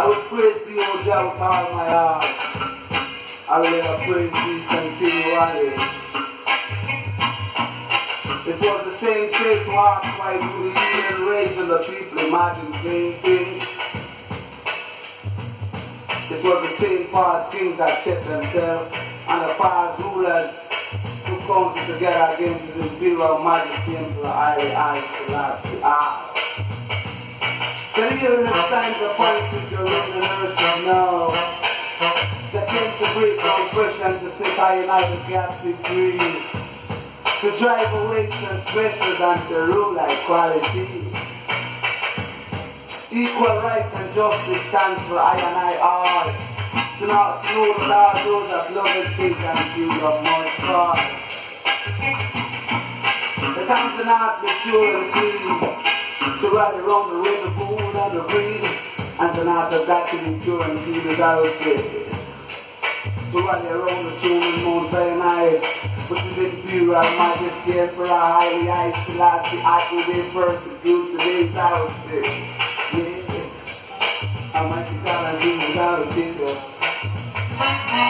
I will praise thee, O Jah, with all my heart. I will praise thee continually. It was the same faith heart Christ who healed and raised the people imagine vain things. It was the same past kings that set themselves and the past rulers who comes together against his imperial majesty and the eye, Emperor I, I, Selassie. Ah. Can you understand the point the came to break oppression to set our united captive free. To drive away transgressors and to rule equality. Equal rights and justice stands for I and I all. To not know the Lord those that love and faith and fear of most God. The times are not be pure and clean riding on the river moon and the green, And tonight I've got to be sure and see the dollar city. So right there on the children's moon saying I but this in view I might just care for a highly ice to I could be first to do today's dollar city. Yeah. I might be down and do the dollar.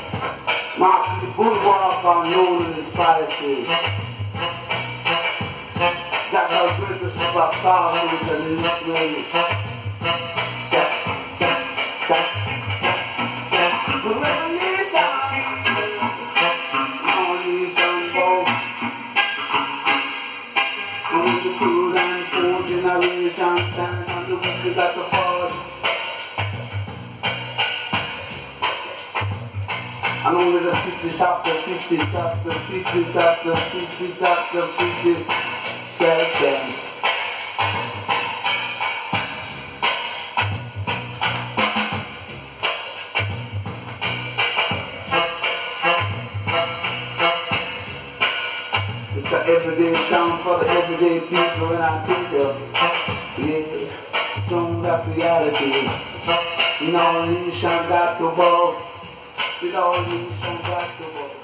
marks the boulevard from Nolan and Spicy. Got her business about thousands and millions. Generation, stand on the wicked like a the. And only the 50 chapter, 50 chapter, 50 chapter, 50 chapter, 50 chapter. It's an everyday sound for the everyday people and I think of yeah, some that reality. You know, you shall got to both belonging some black boy.